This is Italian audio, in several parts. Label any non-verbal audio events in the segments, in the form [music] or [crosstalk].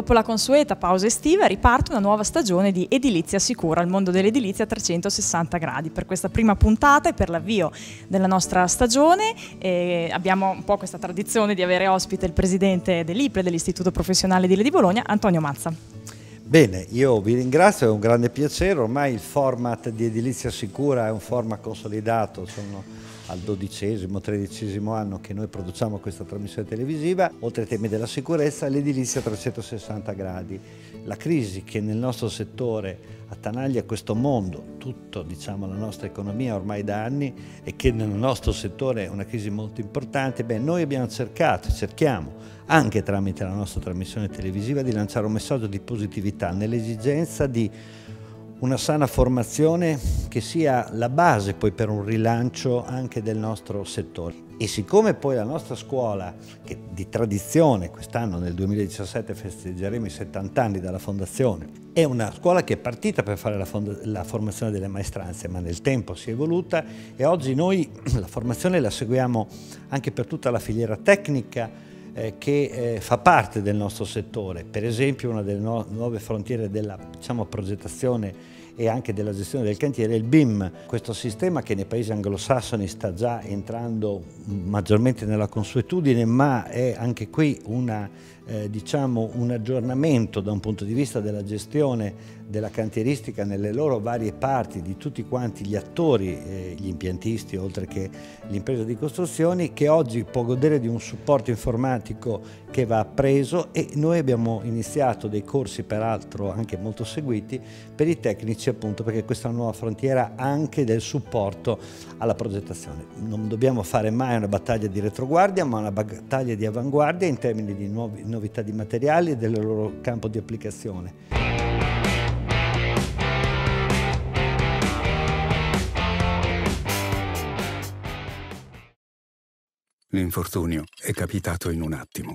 dopo la consueta pausa estiva riparte una nuova stagione di Edilizia Sicura, il mondo dell'edilizia a 360 gradi. Per questa prima puntata e per l'avvio della nostra stagione eh, abbiamo un po' questa tradizione di avere ospite il presidente dell'IPRE, dell'Istituto Professionale di di Bologna, Antonio Mazza. Bene, io vi ringrazio, è un grande piacere, ormai il format di Edilizia Sicura è un format consolidato, sono al dodicesimo, tredicesimo anno che noi produciamo questa trasmissione televisiva, oltre ai temi della sicurezza, l'edilizia a 360 gradi. La crisi che nel nostro settore attanaglia questo mondo, tutto diciamo, la nostra economia ormai da anni e che nel nostro settore è una crisi molto importante, beh, noi abbiamo cercato, cerchiamo anche tramite la nostra trasmissione televisiva di lanciare un messaggio di positività nell'esigenza di una sana formazione che sia la base poi per un rilancio anche del nostro settore. E siccome poi la nostra scuola, che di tradizione quest'anno nel 2017 festeggeremo i 70 anni dalla fondazione, è una scuola che è partita per fare la, la formazione delle maestranze, ma nel tempo si è evoluta e oggi noi [clears throat] la formazione la seguiamo anche per tutta la filiera tecnica, eh, che eh, fa parte del nostro settore. Per esempio una delle nu nuove frontiere della diciamo, progettazione e anche della gestione del cantiere il BIM, questo sistema che nei paesi anglosassoni sta già entrando maggiormente nella consuetudine, ma è anche qui una, eh, diciamo, un aggiornamento da un punto di vista della gestione della cantieristica nelle loro varie parti di tutti quanti gli attori, eh, gli impiantisti oltre che l'impresa di costruzioni che oggi può godere di un supporto informatico che va preso e noi abbiamo iniziato dei corsi peraltro anche molto seguiti per i tecnici appunto perché questa è una nuova frontiera anche del supporto alla progettazione. Non dobbiamo fare mai una battaglia di retroguardia ma una battaglia di avanguardia in termini di nuovi, novità di materiali e del loro campo di applicazione. L'infortunio è capitato in un attimo.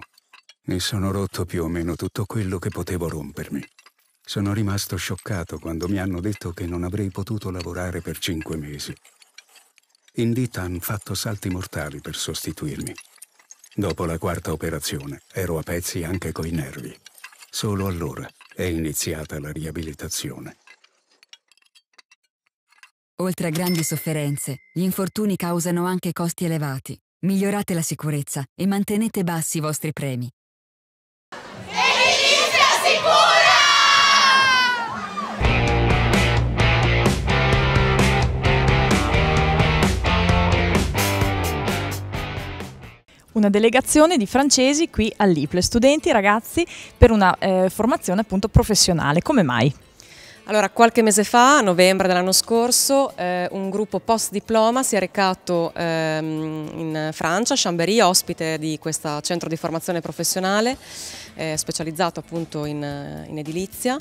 Mi sono rotto più o meno tutto quello che potevo rompermi. Sono rimasto scioccato quando mi hanno detto che non avrei potuto lavorare per cinque mesi. In ditta hanno fatto salti mortali per sostituirmi. Dopo la quarta operazione ero a pezzi anche coi nervi. Solo allora è iniziata la riabilitazione. Oltre a grandi sofferenze, gli infortuni causano anche costi elevati. Migliorate la sicurezza e mantenete bassi i vostri premi. Una delegazione di francesi qui all'IPLE, studenti ragazzi per una eh, formazione appunto professionale. Come mai? Allora, qualche mese fa, a novembre dell'anno scorso, eh, un gruppo post diploma si è recato ehm, in Francia, a Chambéry, ospite di questo centro di formazione professionale eh, specializzato appunto in, in edilizia.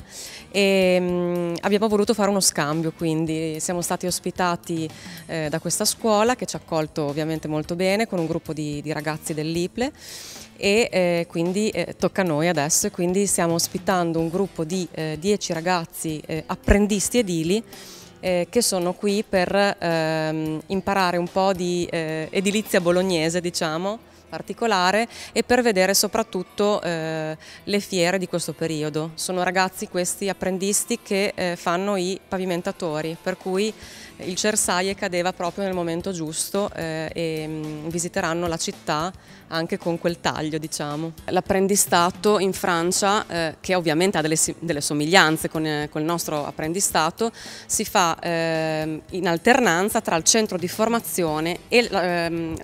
E mh, mm, abbiamo voluto fare uno scambio, quindi siamo stati ospitati eh, da questa scuola che ci ha accolto ovviamente molto bene con un gruppo di, di ragazzi dell'IPLE e eh, quindi eh, tocca a noi adesso quindi stiamo ospitando un gruppo di 10 eh, ragazzi eh, apprendisti edili eh, che sono qui per ehm, imparare un po' di eh, edilizia bolognese diciamo particolare e per vedere soprattutto le fiere di questo periodo. Sono ragazzi questi apprendisti che fanno i pavimentatori per cui il Cersaie cadeva proprio nel momento giusto eh, e mh, mm, visiteranno la città anche con quel taglio diciamo. L'apprendistato in Francia eh, che ovviamente ha delle, delle somiglianze con, eh, con, il nostro apprendistato si fa ehm, in alternanza tra il centro di formazione e ehm,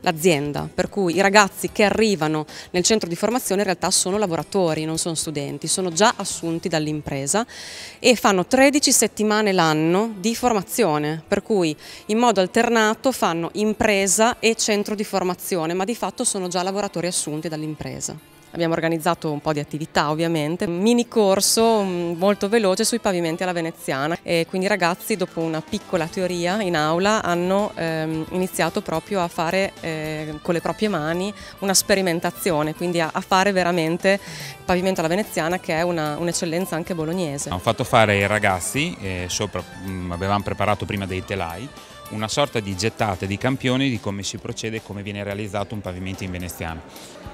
l'azienda la, la, per cui i ragazzi che arrivano nel centro di formazione in realtà sono lavoratori, non sono studenti, sono già assunti dall'impresa e fanno 13 settimane l'anno di formazione, per cui in modo alternato fanno impresa e centro di formazione, ma di fatto sono già lavoratori assunti dall'impresa. Abbiamo organizzato un po' di attività ovviamente, un mini corso mm, molto veloce sui pavimenti alla veneziana e quindi i ragazzi dopo una piccola teoria in aula hanno ehm, iniziato proprio a fare eh, con le proprie mani una sperimentazione, quindi a, a fare veramente pavimento alla veneziana che è un'eccellenza un anche bolognese. Hanno fatto fare ai ragazzi, eh, sopra, mh, mm, avevamo preparato prima dei telai, una sorta di gettata di campioni di come si procede e come viene realizzato un pavimento in veneziano.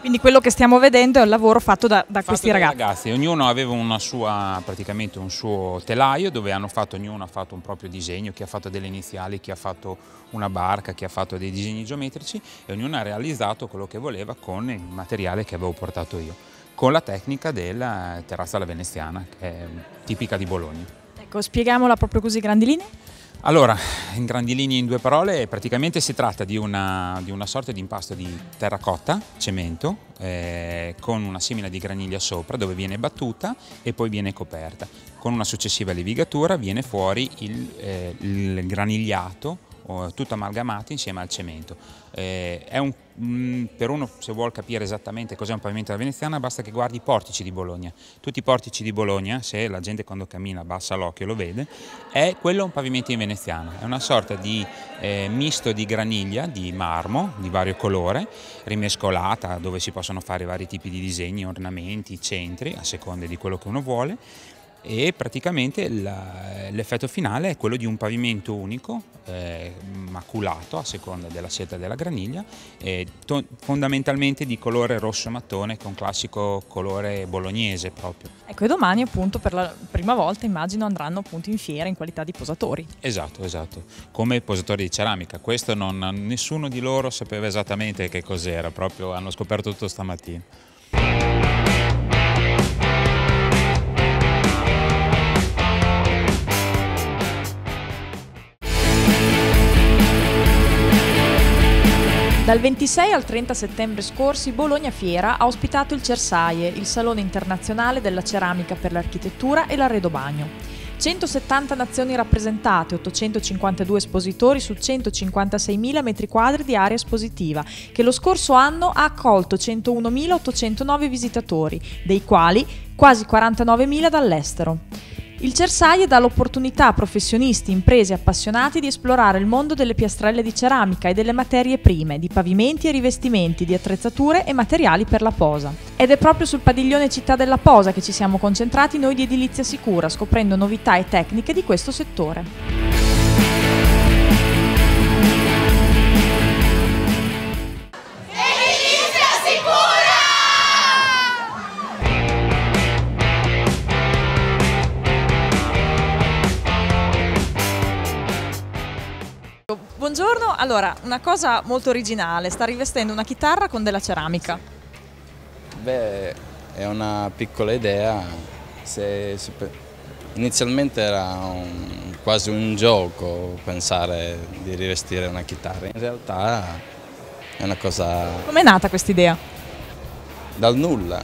Quindi quello che stiamo vedendo è un lavoro fatto da, da Fatto questi ragazzi. ragazzi. Ognuno aveva una sua, praticamente un suo telaio dove hanno fatto, ognuno ha fatto un proprio disegno, chi ha fatto delle iniziali, chi ha fatto una barca, chi ha fatto dei disegni geometrici e ognuno ha realizzato quello che voleva con il materiale che avevo portato io, con la tecnica della terrazza alla veneziana, che è tipica di Bologna. Ecco, spieghiamola proprio così grandi linee. Allora, in grandi linee, in due parole, praticamente si tratta di una, di una sorta di impasto di terracotta, cemento, eh, con una semina di graniglia sopra dove viene battuta e poi viene coperta. Con una successiva levigatura viene fuori il, eh, il granigliato tutto amalgamato insieme al cemento. Eh, un, mm, per uno se vuole capire esattamente cos'è un pavimento alla veneziana basta che guardi i portici di Bologna. Tutti i portici di Bologna, se la gente quando cammina abbassa l'occhio lo vede, è quello un pavimento in veneziana, è una sorta di eh, misto di graniglia, di marmo di vario colore, rimescolata dove si possono fare vari tipi di disegni, ornamenti, centri, a seconda di quello che uno vuole e praticamente l'effetto finale è quello di un pavimento unico, eh, maculato a seconda della seta della graniglia, e to- fondamentalmente di colore rosso mattone con classico colore bolognese proprio. Ecco, e domani appunto per la prima volta immagino andranno appunto in fiera in qualità di posatori. Esatto, esatto, come posatori di ceramica. Questo non, nessuno di loro sapeva esattamente che cos'era, proprio hanno scoperto tutto stamattina. Dal 26 al 30 settembre scorsi Bologna Fiera ha ospitato il Cersaie, il Salone internazionale della ceramica per l'architettura e l'arredobagno. 170 nazioni rappresentate, 852 espositori su 156.000 m2 di area espositiva, che lo scorso anno ha accolto 101.809 visitatori, dei quali quasi 49.000 dall'estero. Il Cersaie dà l'opportunità a professionisti, imprese e appassionati di esplorare il mondo delle piastrelle di ceramica e delle materie prime, di pavimenti e rivestimenti, di attrezzature e materiali per la posa. Ed è proprio sul padiglione Città della Posa che ci siamo concentrati noi di Edilizia Sicura, scoprendo novità e tecniche di questo settore. Buongiorno, allora, una cosa molto originale, sta rivestendo una chitarra con della ceramica. Beh, è una piccola idea. Se- si pe- inizialmente era un- quasi un gioco pensare di rivestire una chitarra. In realtà è una cosa Com'è nata questa idea? dal nulla.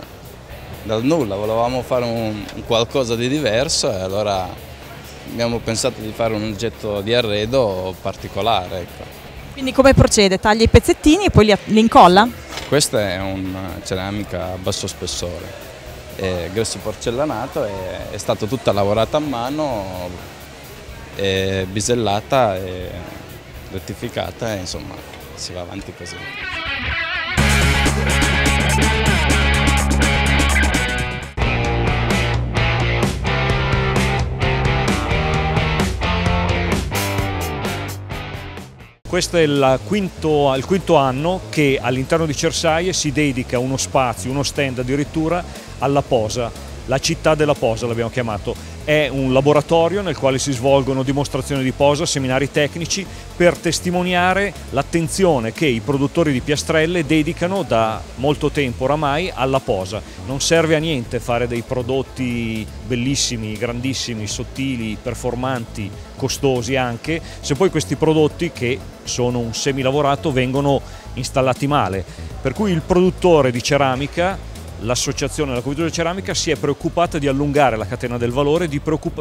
Dal nulla, volevamo fare un, un qualcosa di diverso e allora abbiamo pensato di fare un oggetto di arredo particolare. ecco. Quindi come procede? Taglia i pezzettini e poi li, li incolla? Questa è una ceramica a basso spessore, è grasso porcellanato, è, è stata tutta lavorata a mano, è bisellata e rettificata e insomma si va avanti così. Questo è il quinto, il quinto anno che all'interno di Cersaie si dedica uno spazio, uno stand addirittura alla posa, la città della posa l'abbiamo chiamato. È un laboratorio nel quale si svolgono dimostrazioni di posa, seminari tecnici per testimoniare l'attenzione che i produttori di piastrelle dedicano da molto tempo oramai alla posa. Non serve a niente fare dei prodotti bellissimi, grandissimi, sottili, performanti, costosi anche, se poi questi prodotti che sono un semilavorato vengono installati male. Per cui il produttore di ceramica l'associazione della di ceramica si è preoccupata di allungare la catena del valore,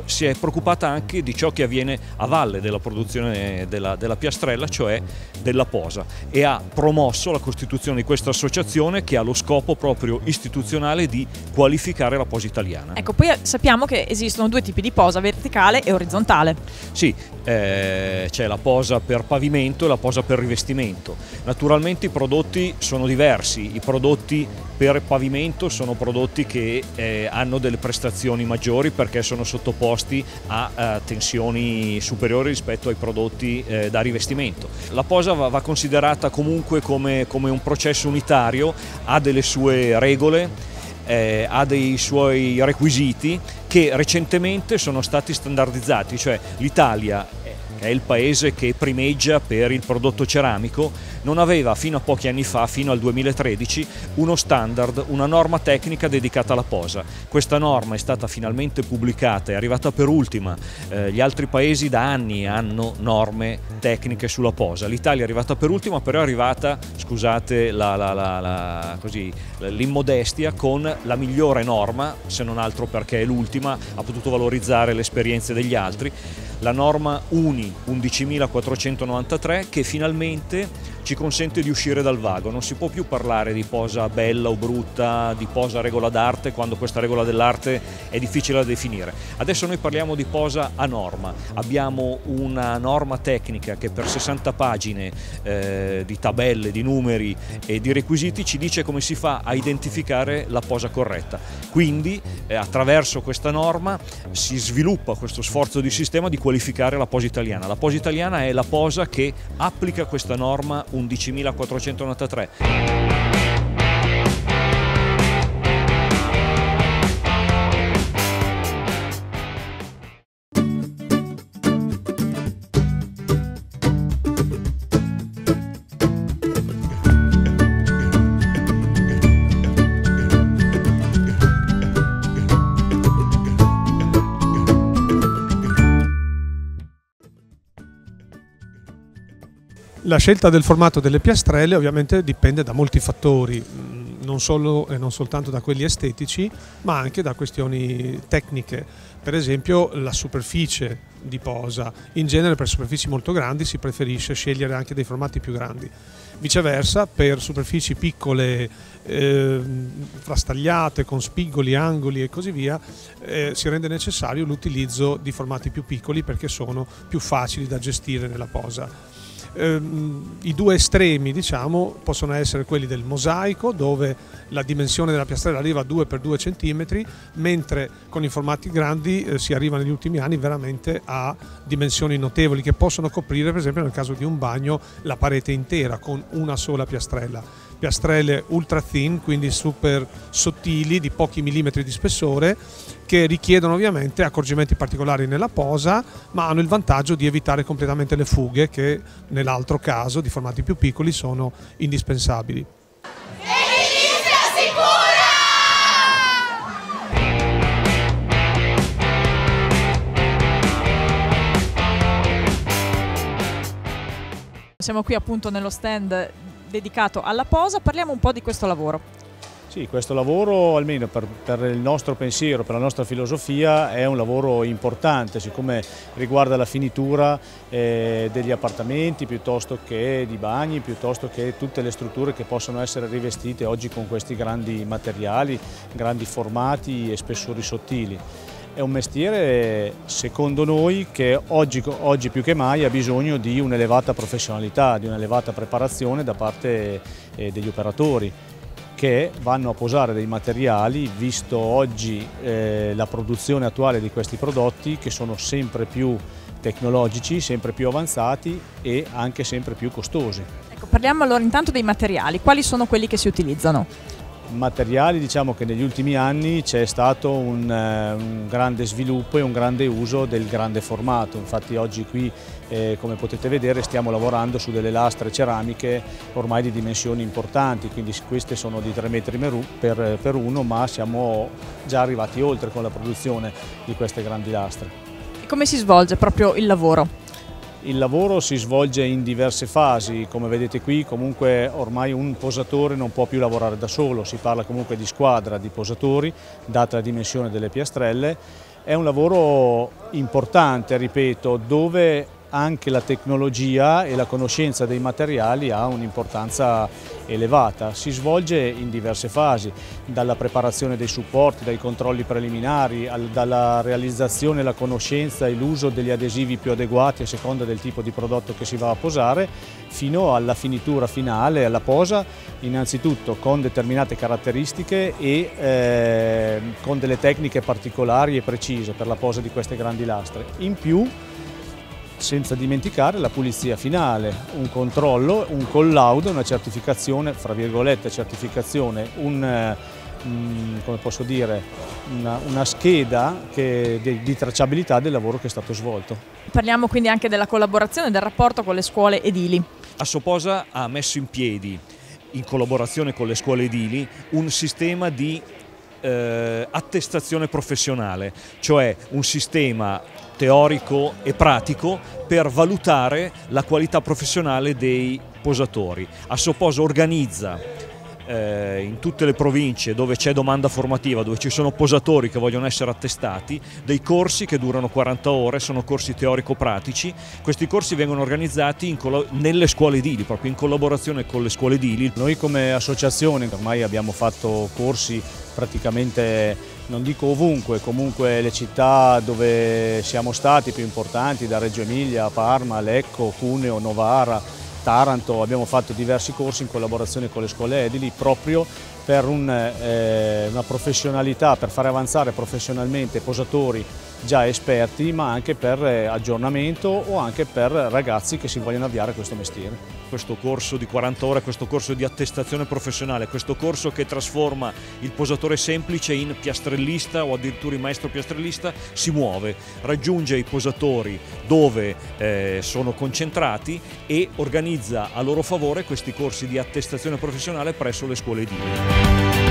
si è preoccupata anche di ciò che avviene a valle della produzione della, della piastrella, cioè della posa, e ha promosso la costituzione di questa associazione che ha lo scopo proprio istituzionale di qualificare la posa italiana. Ecco, poi sappiamo che esistono due tipi di posa, verticale e orizzontale. Sì, eh, c'è la posa per pavimento e la posa per rivestimento. Naturalmente i prodotti sono diversi, i prodotti per pavimento rivestimento sono prodotti che eh, hanno delle prestazioni maggiori perché sono sottoposti a, a tensioni superiori rispetto ai prodotti eh, da rivestimento. La posa va, va considerata comunque come, come un processo unitario, ha delle sue regole, eh, ha dei suoi requisiti che recentemente sono stati standardizzati, cioè l'Italia che è il paese che primeggia per il prodotto ceramico, non aveva fino a pochi anni fa, fino al 2013, uno standard, una norma tecnica dedicata alla posa. Questa norma è stata finalmente pubblicata, è arrivata per ultima, eh, gli altri paesi da anni hanno norme tecniche sulla posa, l'Italia è arrivata per ultima, però è arrivata, scusate l'immodestia, con la migliore norma, se non altro perché è l'ultima, ha potuto valorizzare le esperienze degli altri. La norma UNI 11493 che finalmente ci consente di uscire dal vago, non si può più parlare di posa bella o brutta, di posa regola d'arte quando questa regola dell'arte è difficile da definire. Adesso noi parliamo di posa a norma, abbiamo una norma tecnica che per 60 pagine eh, di tabelle, di numeri e di requisiti ci dice come si fa a identificare la posa corretta. Quindi eh, attraverso questa norma si sviluppa questo sforzo di sistema di qualificare la posa italiana. La posa italiana è la posa che applica questa norma 11.493. La scelta del formato delle piastrelle ovviamente dipende da molti fattori, mm, non solo e non soltanto da quelli estetici, ma anche da questioni tecniche. Per esempio la superficie di posa, in genere per superfici molto grandi si preferisce scegliere anche dei formati più grandi. Viceversa, per superfici piccole, eh, frastagliate, con spigoli, angoli e così via, eh, si rende necessario l'utilizzo di formati più piccoli perché sono più facili da gestire nella posa ehm, i due estremi diciamo, possono essere quelli del mosaico dove la dimensione della piastrella arriva a 2x2 cm mentre con i formati grandi eh, si arriva negli ultimi anni veramente a dimensioni notevoli che possono coprire per esempio nel caso di un bagno la parete intera con una sola piastrella piastrelle ultra thin, quindi super sottili, di pochi millimetri di spessore, che richiedono ovviamente accorgimenti particolari nella posa, ma hanno il vantaggio di evitare completamente le fughe che nell'altro caso, di formati più piccoli, sono indispensabili. Siamo qui appunto nello stand dedicato alla posa, parliamo un po' di questo lavoro. Sì, questo lavoro, almeno per, per, il nostro pensiero, per la nostra filosofia, è un lavoro importante, siccome riguarda la finitura eh, degli appartamenti piuttosto che di bagni, piuttosto che tutte le strutture che possono essere rivestite oggi con questi grandi materiali, grandi formati e spessori sottili. È un mestiere, secondo noi, che oggi, oggi più che mai ha bisogno di un'elevata professionalità, di un'elevata preparazione da parte eh, degli operatori che vanno a posare dei materiali, visto oggi eh, la produzione attuale di questi prodotti che sono sempre più tecnologici, sempre più avanzati e anche sempre più costosi. Ecco, parliamo allora intanto dei materiali, quali sono quelli che si utilizzano? Materiali diciamo che negli ultimi anni c'è stato un, eh, un, grande sviluppo e un grande uso del grande formato, infatti oggi qui eh, come potete vedere stiamo lavorando su delle lastre ceramiche ormai di dimensioni importanti, quindi queste sono di 3 metri per, per uno ma siamo già arrivati oltre con la produzione di queste grandi lastre. E come si svolge proprio il lavoro? Il lavoro si svolge in diverse fasi, come vedete qui comunque ormai un posatore non può più lavorare da solo, si parla comunque di squadra di posatori, data la dimensione delle piastrelle. È un lavoro importante, ripeto, dove anche la tecnologia e la conoscenza dei materiali ha un'importanza elevata. Si svolge in diverse fasi, dalla preparazione dei supporti, dai controlli preliminari, al, dalla realizzazione, la conoscenza e l'uso degli adesivi più adeguati a seconda del tipo di prodotto che si va a posare, fino alla finitura finale, alla posa, innanzitutto con determinate caratteristiche e eh, con delle tecniche particolari e precise per la posa di queste grandi lastre. In più senza dimenticare la pulizia finale, un controllo, un collaudo, una certificazione, fra virgolette certificazione, un, mm, come posso dire, una, una scheda che, di, di tracciabilità del lavoro che è stato svolto. Parliamo quindi anche della collaborazione, del rapporto con le scuole edili. Assoposa ha messo in piedi, in collaborazione con le scuole edili, un sistema di eh, attestazione professionale, cioè un sistema teorico e pratico per valutare la qualità professionale dei posatori. Assoposa organizza eh, in tutte le province dove c'è domanda formativa, dove ci sono posatori che vogliono essere attestati, dei corsi che durano 40 ore, sono corsi teorico-pratici. Questi corsi vengono organizzati nelle scuole edili, proprio in collaborazione con le scuole edili. Noi come associazione ormai abbiamo fatto corsi praticamente non dico ovunque, comunque le città dove siamo stati più importanti, da Reggio Emilia, Parma, Lecco, Cuneo, Novara, Taranto, abbiamo fatto diversi corsi in collaborazione con le scuole edili proprio per un, eh, una professionalità, per fare avanzare professionalmente posatori già esperti ma anche per eh, aggiornamento o anche per ragazzi che si vogliono avviare a questo mestiere. Questo corso di 40 ore, questo corso di attestazione professionale, questo corso che trasforma il posatore semplice in piastrellista o addirittura in maestro piastrellista si muove, raggiunge i posatori dove eh, sono concentrati e organizza a loro favore questi corsi di attestazione professionale presso le scuole edili.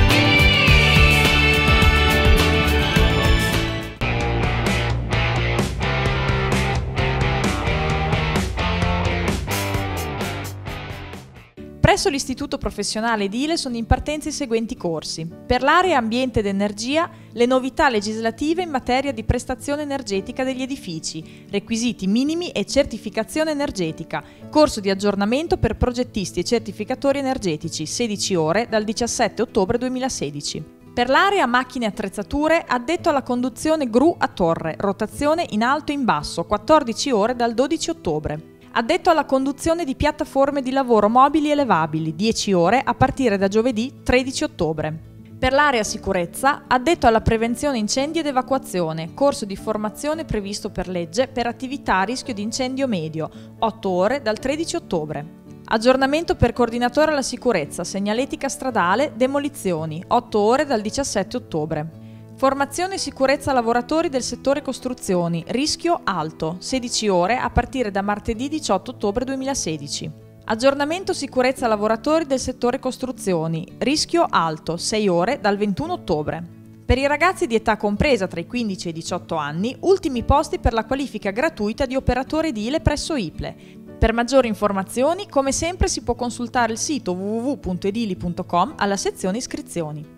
Presso l'Istituto Professionale Edile sono in partenza i seguenti corsi. Per l'area ambiente ed energia, le novità legislative in materia di prestazione energetica degli edifici, requisiti minimi e certificazione energetica, corso di aggiornamento per progettisti e certificatori energetici, 16 ore dal 17 ottobre 2016. Per l'area macchine e attrezzature, addetto alla conduzione gru a torre, rotazione in alto e in basso, 14 ore dal 12 ottobre addetto alla conduzione di piattaforme di lavoro mobili e levabili, 10 ore a partire da giovedì 13 ottobre. Per l'area sicurezza, addetto alla prevenzione incendi ed evacuazione, corso di formazione previsto per legge per attività a rischio di incendio medio, 8 ore dal 13 ottobre. Aggiornamento per coordinatore alla sicurezza, segnaletica stradale, demolizioni, 8 ore dal 17 ottobre. Formazione e sicurezza lavoratori del settore costruzioni, rischio alto, 16 ore a partire da martedì 18 ottobre 2016. Aggiornamento sicurezza lavoratori del settore costruzioni, rischio alto, 6 ore dal 21 ottobre. Per i ragazzi di età compresa tra i 15 e i 18 anni, ultimi posti per la qualifica gratuita di operatore edile presso IPLE. Per maggiori informazioni, come sempre, si può consultare il sito www.edili.com alla sezione iscrizioni.